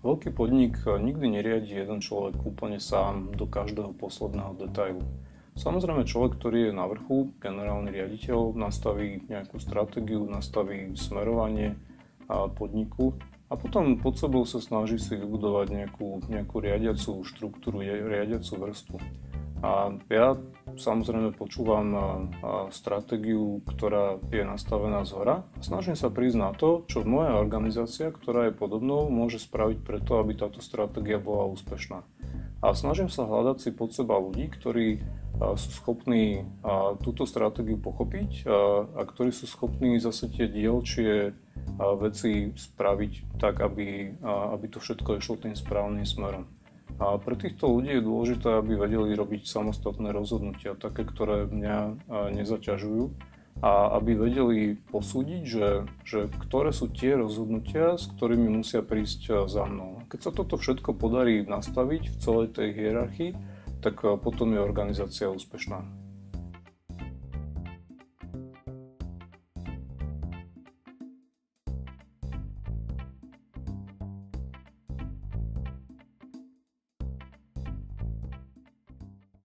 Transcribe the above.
Veľký podnik nikdy neriadi jeden človek úplne sám do každého posledného detailu. Samozrejme človek, ktorý je na vrchu, generálny riaditeľ, nastaví nejakú stratégiu, nastaví smerovanie podniku a potom pod sebou sa snaží si vybudovať nejakú, nejakú riadiacú štruktúru, riadiacú vrstvu. A ja samozrejme počúvam stratégiu, ktorá je nastavená z hora snažím sa prísť na to, čo moja organizácia, ktorá je podobnou, môže spraviť preto, aby táto stratégia bola úspešná. A snažím sa hľadať si pod seba ľudí, ktorí sú schopní túto stratégiu pochopiť a ktorí sú schopní zase tie dielčie veci spraviť tak, aby, aby to všetko išlo tým správnym smerom. A pre týchto ľudí je dôležité, aby vedeli robiť samostatné rozhodnutia, také, ktoré mňa nezaťažujú a aby vedeli posúdiť, že, že ktoré sú tie rozhodnutia, s ktorými musia prísť za mnou. Keď sa toto všetko podarí nastaviť v celej tej hierarchii, tak potom je organizácia úspešná.